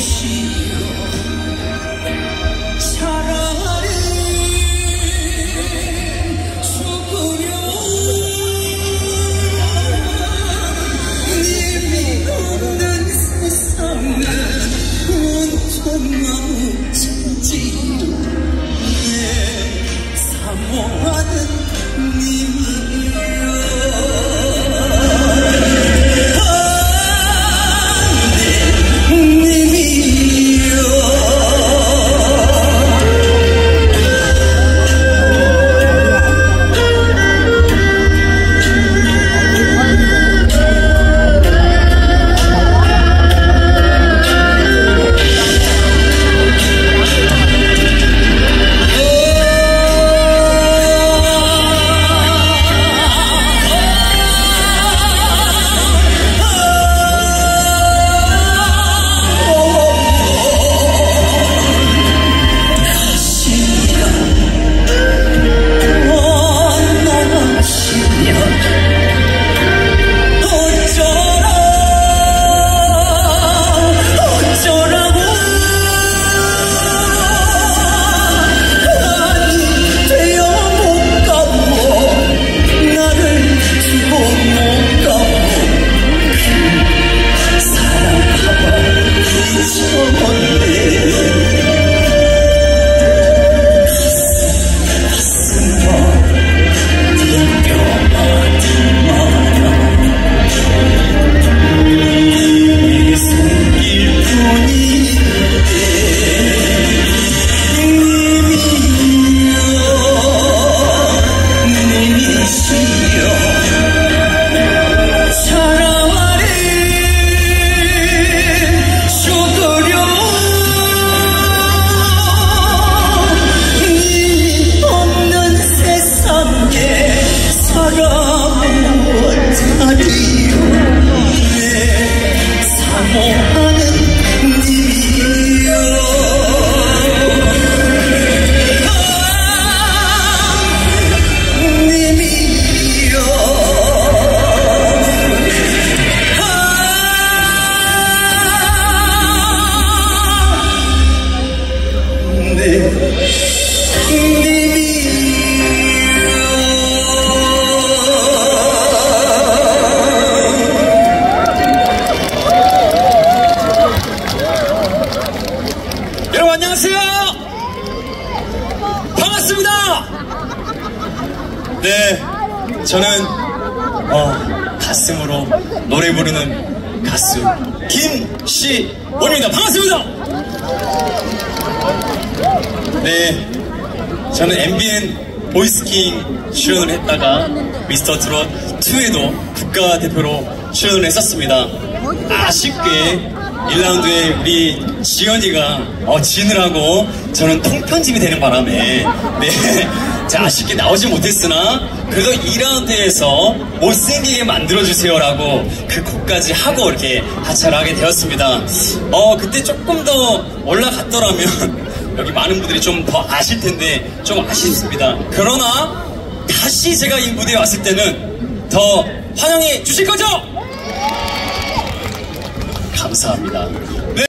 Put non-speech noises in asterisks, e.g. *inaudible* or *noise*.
心。you are mine. 네, 저는 어, 가슴으로 노래 부르는 가수 김시원입니다. 반갑습니다. 네, 저는 MBN 보이스킹 출연을 했다가 미스터 트롯 2에도 국가대표로 출연을 했었습니다. 아쉽게 1라운드에 우리 지연이가 어, 지느라고 저는 통편집이 되는 바람에 네, *laughs* 자, 아쉽게 나오지 못했으나 그래도 2라운드에서 못생기게 만들어주세요라고 그 곡까지 하고 이렇게 하차를 하게 되었습니다. 어 그때 조금 더 올라갔더라면 *laughs* 여기 많은 분들이 좀 더 아실 텐데 좀 아쉽습니다. 그러나 다시 제가 이 무대에 왔을 때는 더 환영해 주실 거죠? 감사합니다. 네.